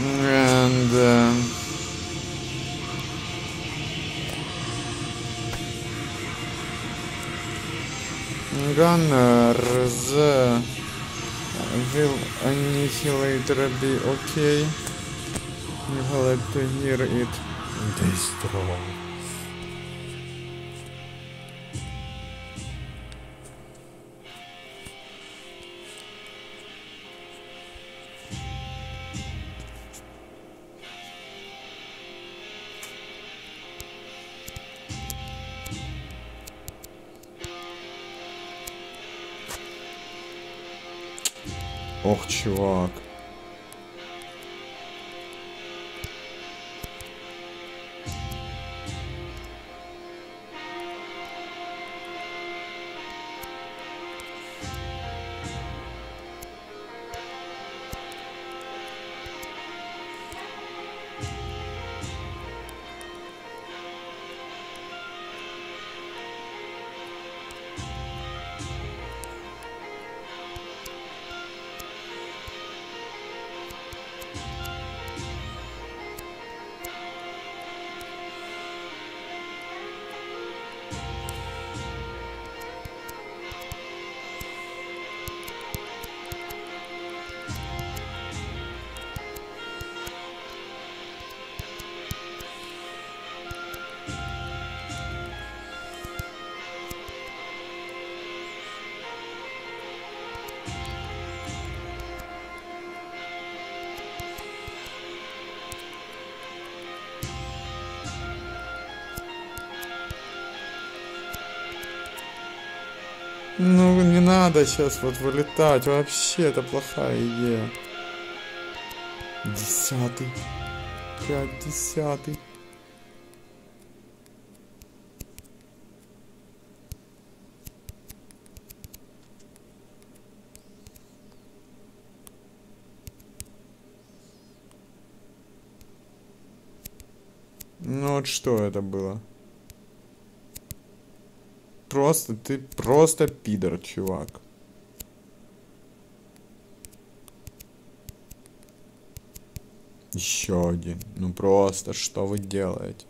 And uh, Gunners uh, will Annihilator be okay? Glad to hear it. Destroy. Ох, чувак. Ну, не надо сейчас вот вылетать. Вообще, это плохая идея. Десятый. Пять десятый. Ну вот что это было? Просто, ты просто пидор, чувак. Еще один. Ну просто, что вы делаете?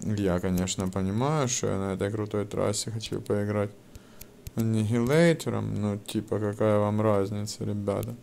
Я, конечно, понимаю, что я на этой крутой трассе хочу поиграть аннигилейтором, но типа какая вам разница, ребята?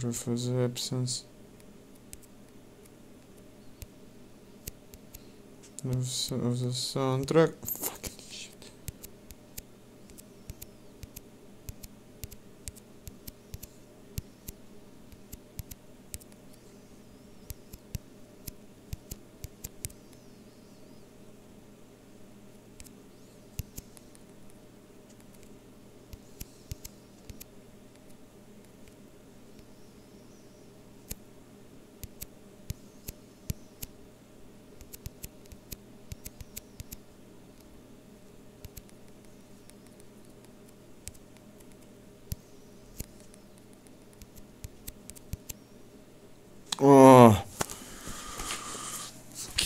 Sorry for the absence of, of the soundtrack.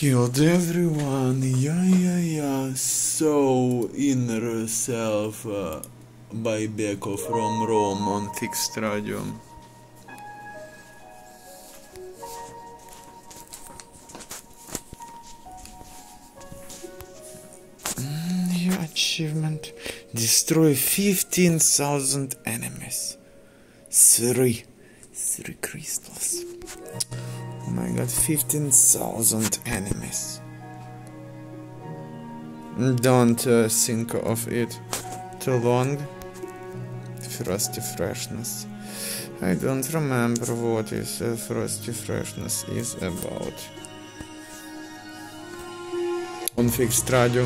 Killed everyone. Yeah, yeah, yeah. So, inner self uh, by Beko from Rome on fixed radio. New achievement. Destroy 15,000 enemies. Three. Three crystals. My god, 15,000 enemies. Don't uh, think of it too long. Frosty freshness. I don't remember what is uh, frosty freshness is about. On fixed radio.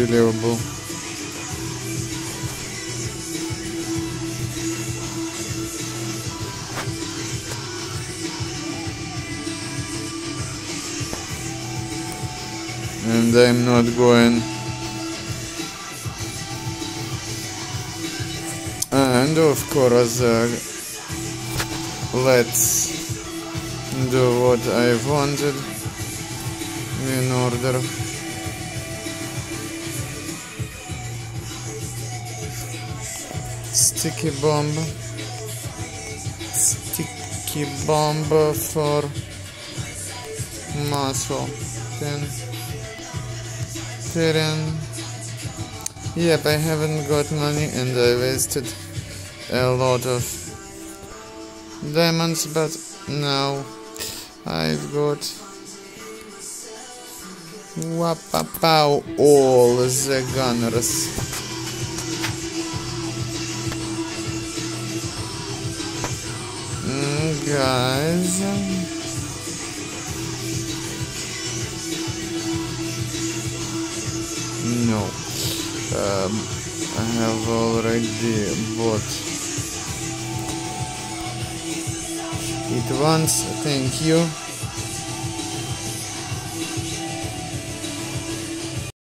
unbelievable. And I'm not going. And of course, uh, let's do what I wanted in order sticky bomb sticky bomb for muscle then then yep I haven't got money and I wasted a lot of diamonds but now I've got Wapapow all the gunners. Guys. No. Um, I have already bought it once. Thank you.